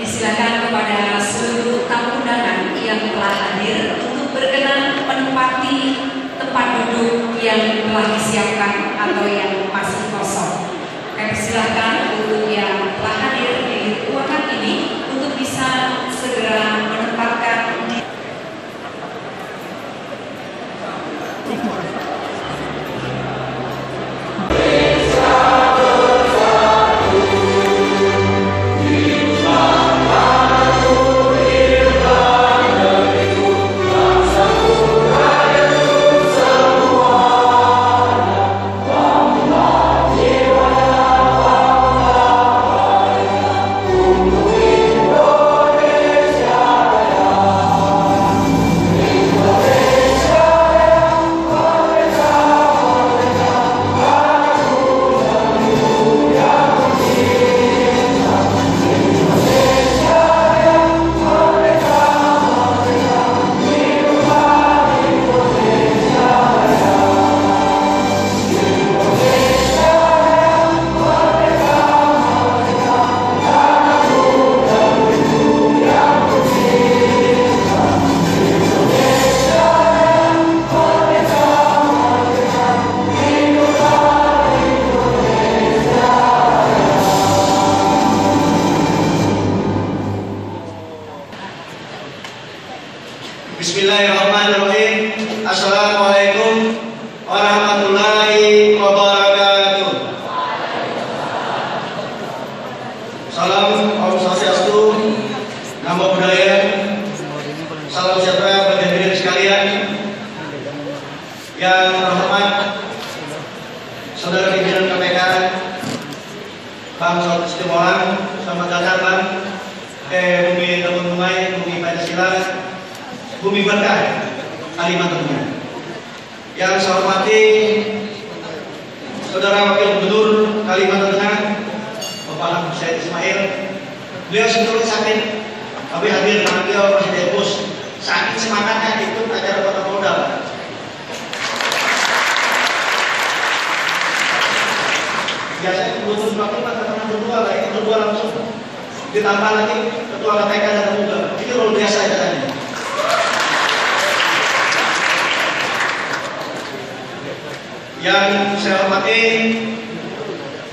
Disilakan kepada seluruh tamu undangan yang telah hadir untuk berkenan menempati tempat duduk yang telah disiapkan atau yang masih kosong. Kami silakan Pancasila, Bumi Berkah, Kalimantan Tengah. Yang saya hormati Saudara Wakil Gubernur Kalimantan Tengah, Bapak Syed Ismail. Beliau sebetulnya sakit, tapi hadir karena beliau masih di bus. Sakit semangatnya ikut acara kota Polda. Biasanya tahun wakil kan ketemu berdua, lah berdua langsung. Ditambah lagi ketua KPK dan juga. Ini luar biasa acaranya. yang saya hormati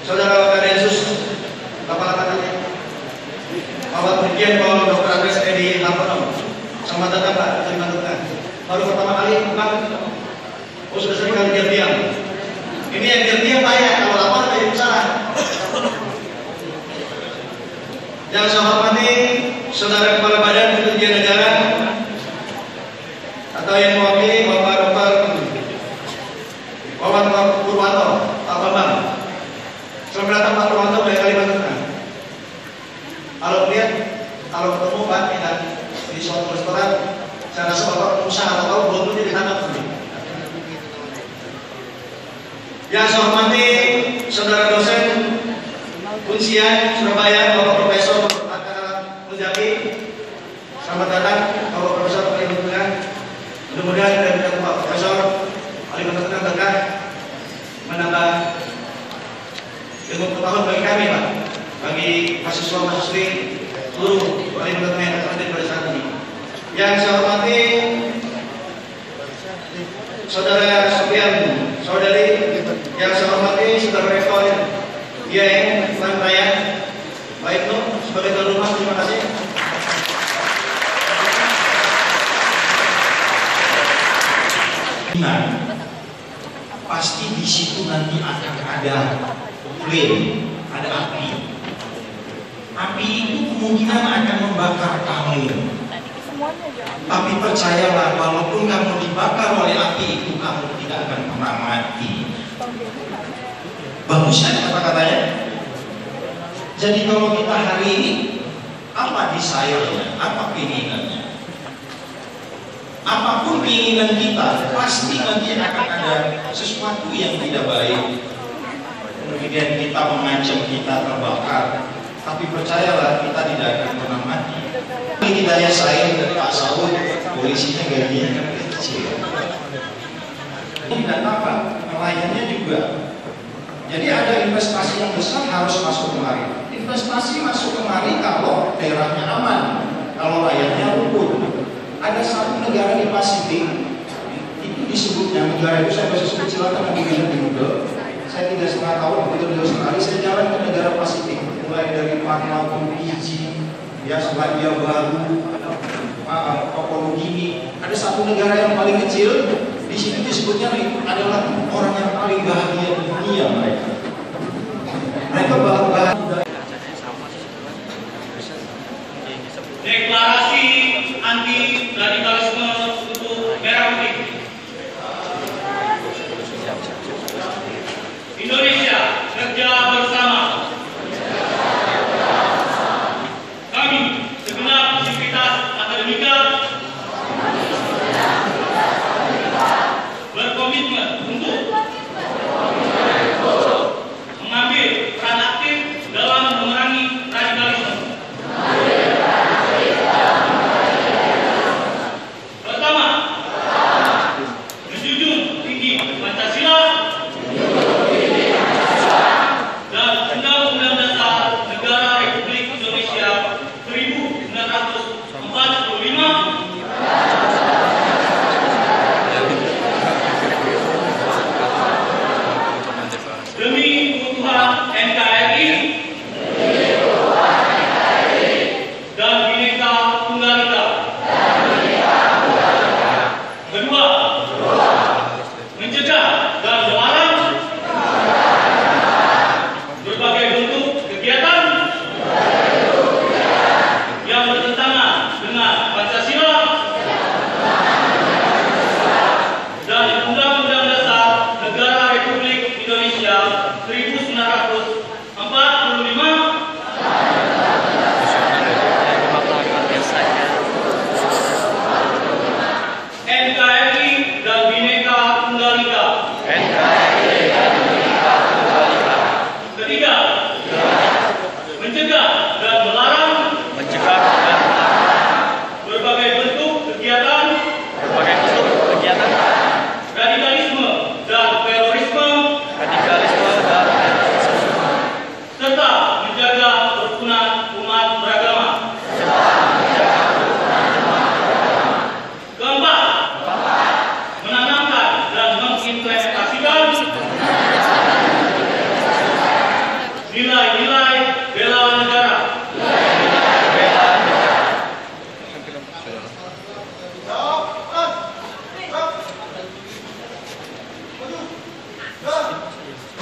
Saudara Kadensus Bapak Angkatannya Bapak Brigjen Pol Dr. Andres Edi Hartono. Selamat datang Pak. Kalimantan Tengah Baru pertama kali Pak. Oh sudah kali diam-diam. Ini yang diam-diam Pak ya. Kalau lapor jadi salah. Yang saya hormati Saudara Kepala Badan Intelijen Negara Atau yang mewakili Bapak Dr. Bapak Purwanto, Pak Bambang. Selamat datang Pak Purwanto dari Kalimantan Tengah. Kalau lihat, kalau ketemu Pak ya, di suatu restoran, saya rasa Bapak pengusaha atau belum ditangkap nanti. Yang saya hormati saudara dosen Unsian Surabaya, Bapak Profesor. Selamat datang Bapak Profesor Tengah. Mudah-mudahan dari Pak Profesor Kalimantan Tengah menambah ilmu pengetahuan bagi kami Pak bagi mahasiswa mahasiswi seluruh Kalimantan Tengah yang terhadir pada saat ini yang saya hormati saudara Sofian saudari yang saya Nah, pasti di situ nanti akan ada flame, ada api. Api itu kemungkinan akan membakar kamu. Tapi percayalah, walaupun kamu dibakar oleh api itu, kamu tidak akan pernah mati. Bagus kan kata-katanya? Jadi kalau kita hari ini, apa desire-nya, apa keinginannya? Apa pun keinginan kita, pasti nanti akan ada sesuatu yang tidak baik. Kemudian kita mengancam kita terbakar. Tapi percayalah, kita tidak akan pernah mati. Ini kita ya saya dari Pak Saud, polisinya gajinya kan kecil. Ini dan apa? Nelayannya juga. Jadi ada investasi yang besar harus masuk kemari. Investasi masuk kemari kalau daerahnya aman, kalau rakyatnya rukun. Ada satu negara di Pasifik itu disebutnya negara itu saya masih sebut silakan nanti bisa di Google. Saya tiga setengah tahun begitu di sekali saya jalan ke negara Pasifik mulai dari Vanuatu, Fiji, ya Selandia Baru, Papua Gini. Ada satu negara yang paling kecil di sini disebutnya itu adalah orang yang paling bahagia di dunia mereka. Mereka bahagia.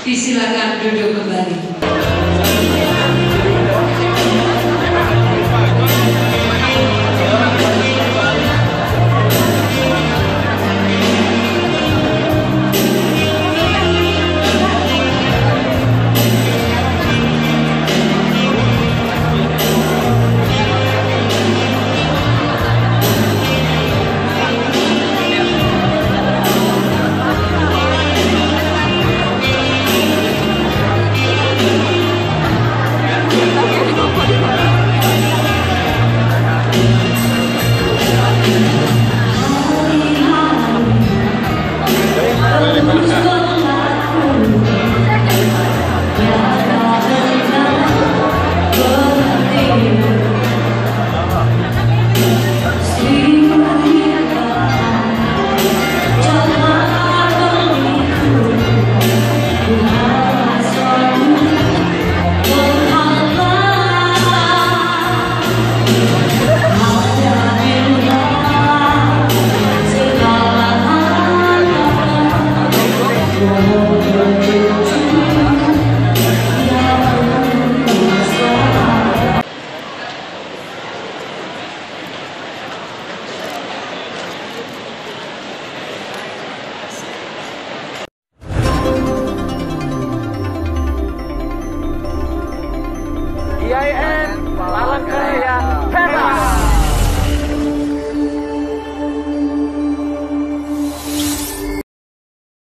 Disilakan duduk kembali.